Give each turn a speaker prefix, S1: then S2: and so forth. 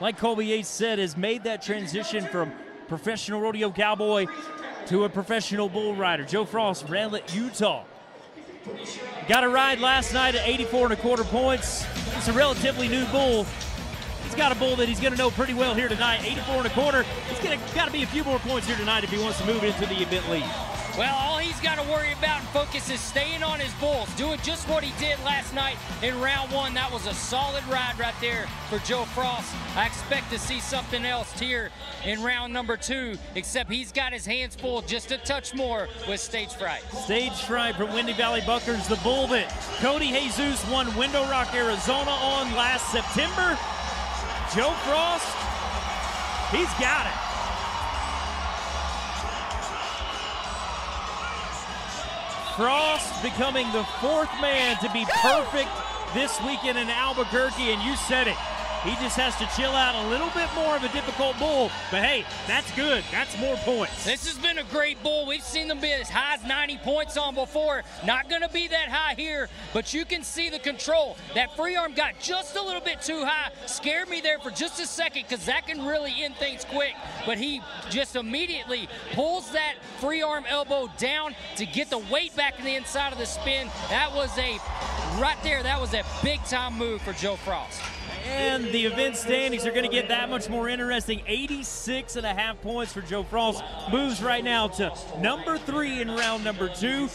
S1: like Colby Yates said, has made that transition from professional rodeo cowboy to a professional bull rider. Joe Frost, Randlett, Utah. Got a ride last night at 84 and a quarter points. It's a relatively new bull. He's got a bull that he's going to know pretty well here tonight. 84 and a quarter. He's got to be a few more points here tonight if he wants to move into the event lead.
S2: Well, all he's got to worry about and focus is staying on his bulls, doing just what he did last night in round one. That was a solid ride right there for Joe Frost. I expect to see something else here in round number two, except he's got his hands full just a touch more with stage fright.
S1: Stage fright from Windy Valley Buckers, the bull that Cody Jesus won Window Rock, Arizona on last September. Joe Frost, he's got it. Frost becoming the fourth man to be perfect this weekend in Albuquerque, and you said it. He just has to chill out a little bit more of a difficult bull, but hey, that's good. That's more points.
S2: This has been a great bull. We've seen them be as high as 90 points on before. Not going to be that high here, but you can see the control. That free arm got just a little bit too high. Scared me there for just a second because that can really end things quick. But he just immediately pulls that free arm elbow down to get the weight back in the inside of the spin. That was a, right there, that was a big time move for Joe Frost.
S1: And the event standings are going to get that much more interesting. 86 and a half points for Joe Frost. Moves right now to number three in round number two.